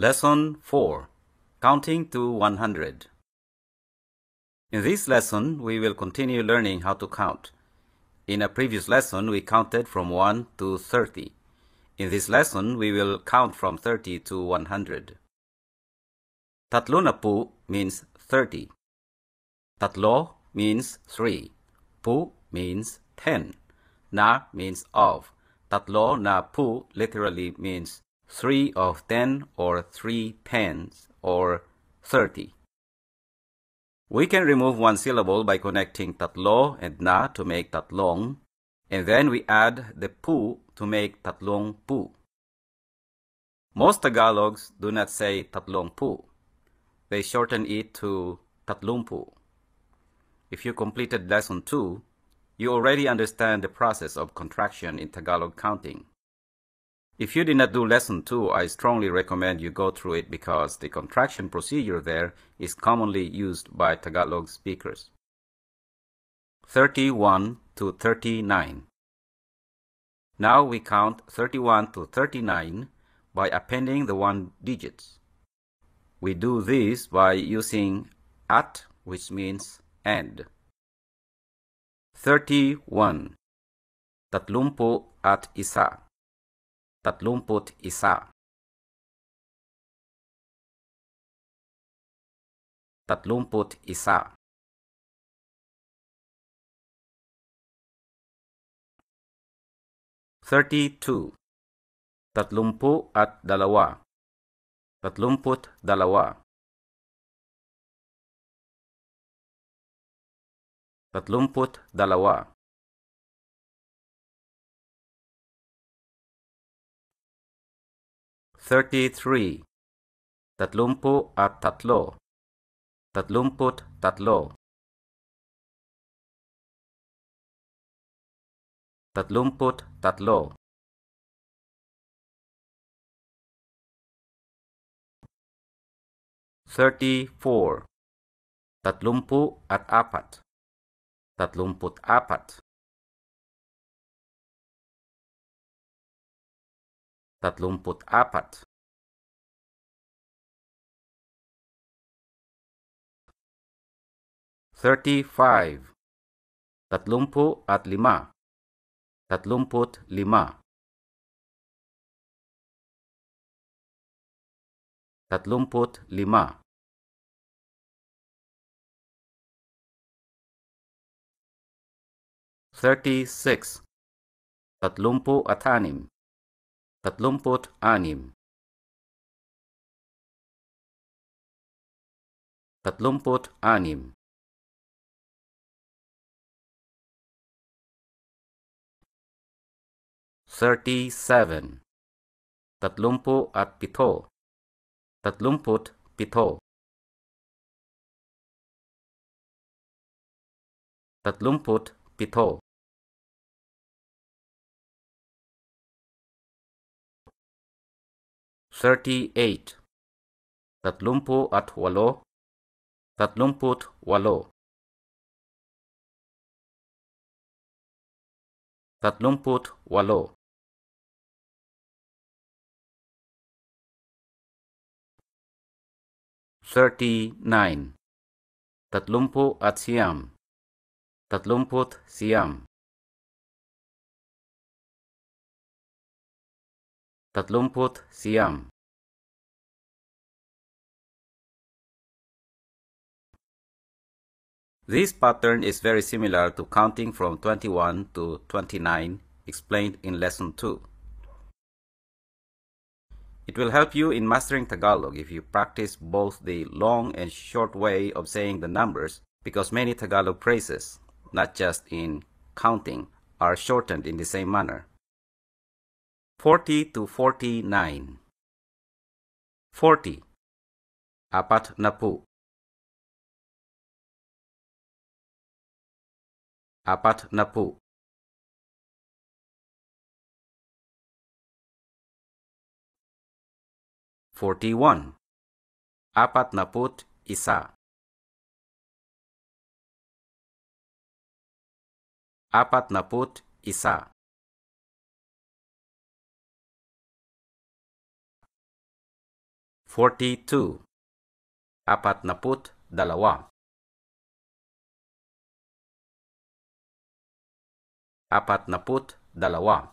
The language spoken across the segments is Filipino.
Lesson 4 Counting to 100. In this lesson, we will continue learning how to count. In a previous lesson, we counted from 1 to 30. In this lesson, we will count from 30 to 100. Tatlo na po means 30. Tatlo means 3. Pu means 10. Na means of. Tatlo na pu literally means 3 of 10 or 3 tens or 30. We can remove one syllable by connecting tatlo and na to make tatlong, and then we add the pu to make tatlong pu. Most Tagalogs do not say tatlong pu. They shorten it to tatlong pu. If you completed lesson 2, you already understand the process of contraction in Tagalog counting. If you did not do lesson 2, I strongly recommend you go through it because the contraction procedure there is commonly used by Tagalog speakers. 31 to 39. Now we count 31 to 39 by appending the one digits. We do this by using at, which means and. 31. Tatlumpo at isa. Tatlumput isa. Tatlumput isa. Thirty-two. Tatlumpu at dalawa. Tatlumput dalawa. Tatlumput dalawa. Thirty-three. Tatlumpu at tatlo. Tatlumput tatlo. Tatlumput tatlo. Thirty-four. Tatlumpu at apat. Tatlumput apat. Tatlumput apat. Thirty-five. Tatlumpu at lima. Tatlumput lima. Tatlumput lima. Thirty-six. Tatlumpu at anim. Tatlumput anim. Tatlumput anim. Thirty-seven. Tatlumpu at pito. Tatlumput pito. Tatlumput pito. Thirty-eight. Tatlumpu at walo. Tatlumput walo. Tatlumput walo. Thirty-nine. Tatlumpu at siyam. Tatlumput siyam. Tatlumput siyam. This pattern is very similar to counting from 21 to 29 explained in lesson 2. It will help you in mastering Tagalog if you practice both the long and short way of saying the numbers because many Tagalog phrases, not just in counting, are shortened in the same manner. 40 to 49 40 Apat na po Apat na po Forty-one. Apat na put isa. Apat na put isa. 42. Apat na put, dalawa. Apat na put, dalawa.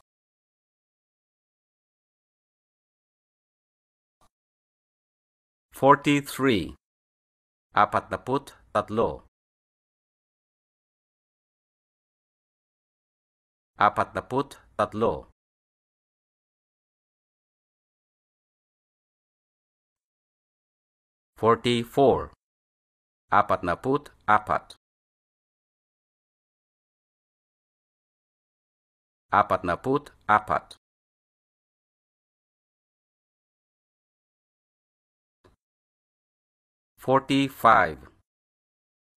Forty-three. Apat na put, tatlo. Apat na put, tatlo. Forty-four. Apat na put, apat. Apat na put, apat. Forty-five.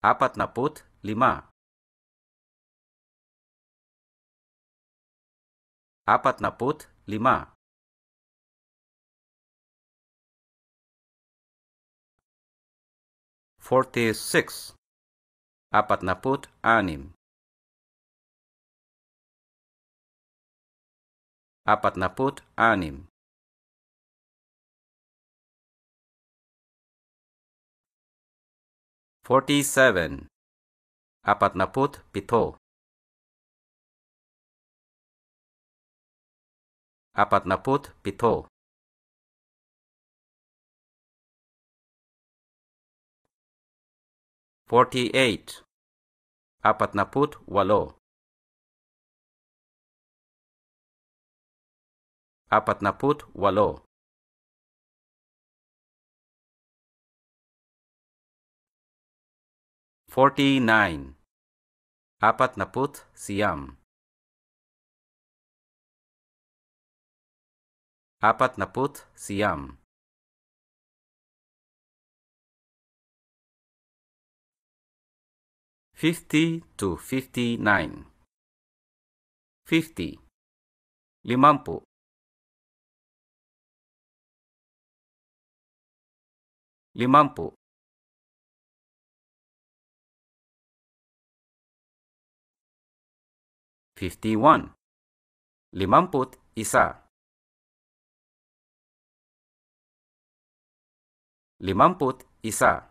Apat na put, lima. Apat na put, lima. Forty-six. Apat na put, anim. Apat na put, anim. Forty-seven. Apat na put, pito. Apat na put, pito. Forty-eight. Apat na put, walo. Apat na put, walo. Forty-nine. Apat na put, siyam. Apat na put, siyam. Fifty to fifty-nine. Fifty. Limampu. Limampu. Fifty-one. Limamput isa. Limamput isa.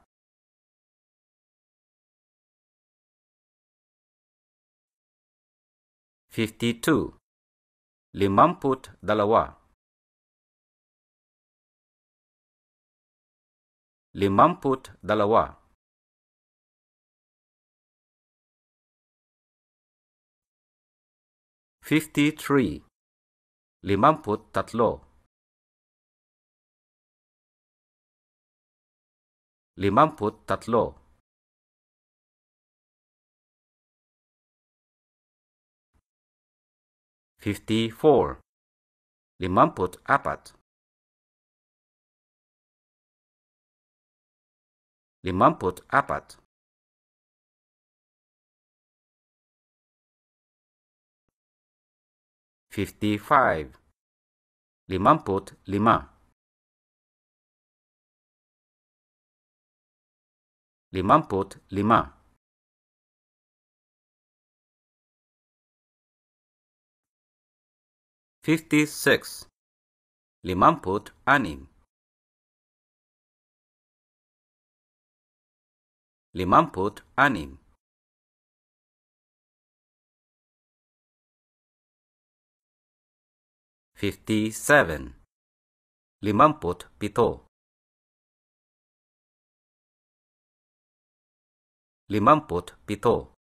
Fifty-two. Limamput dalawa. Limamput dalawa. Fifty-three. Limamput tatlo. Limamput tatlo. Fifty-four. Limamput apat. Apat. Fifty-five. Limamput lima. Limamput lima. Fifty-six. Limamput anim. Limamput anim. Fifty-seven. Limamput pito. Limamput pito.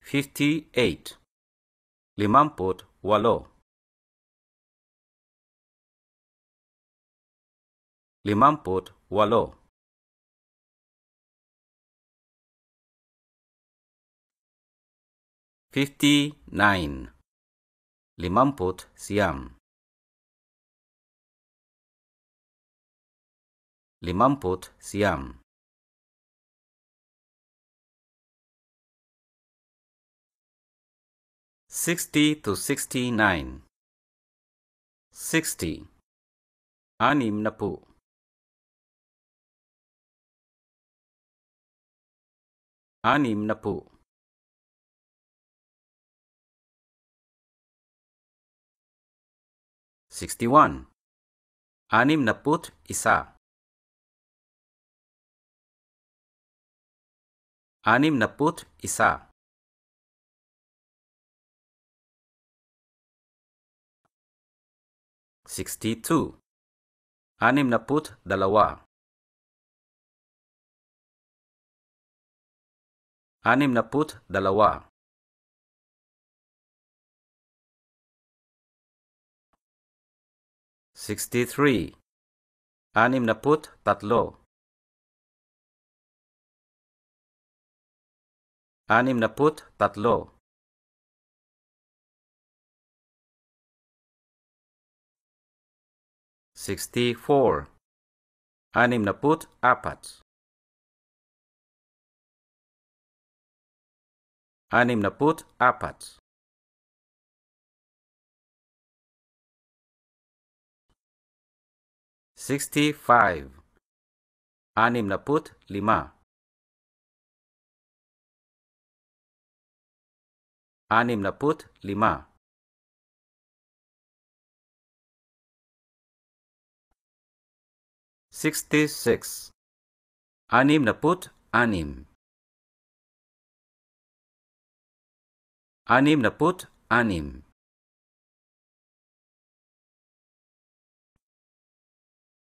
Fifty-eight. Limamput walo. Limamput walo. Fifty-nine. Limamput siyam. Limamput siyam. Sixty to sixty-nine. Sixty. Anim na. Anim na po. 61. Anim na put isa. Anim na put isa. Sixty-two. Anim na put dalawa. Anim na put dalawa. Sixty-three. Anim na put tatlo. Anim na put tatlo. Sixty-four. Anim na put apat. Anim na put apat. Sixty-five. Anim na put lima. Anim na put lima. Sixty-six. Anim na put anim. Anim na put anim.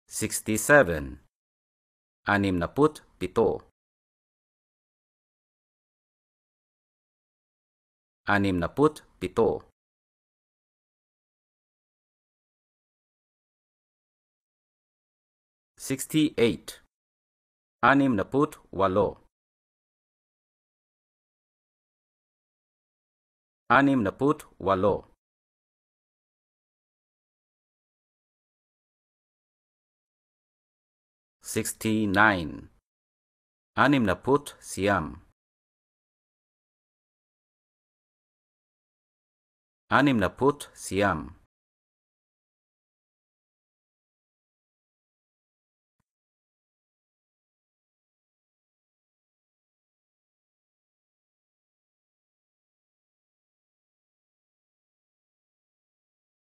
Sixty-seven. Anim na put pito. Anim na put pito. Sixty-eight. Anim na put walo. Anim na put walo. Sixty-nine. Anim na put siyam. Anim na put siyam.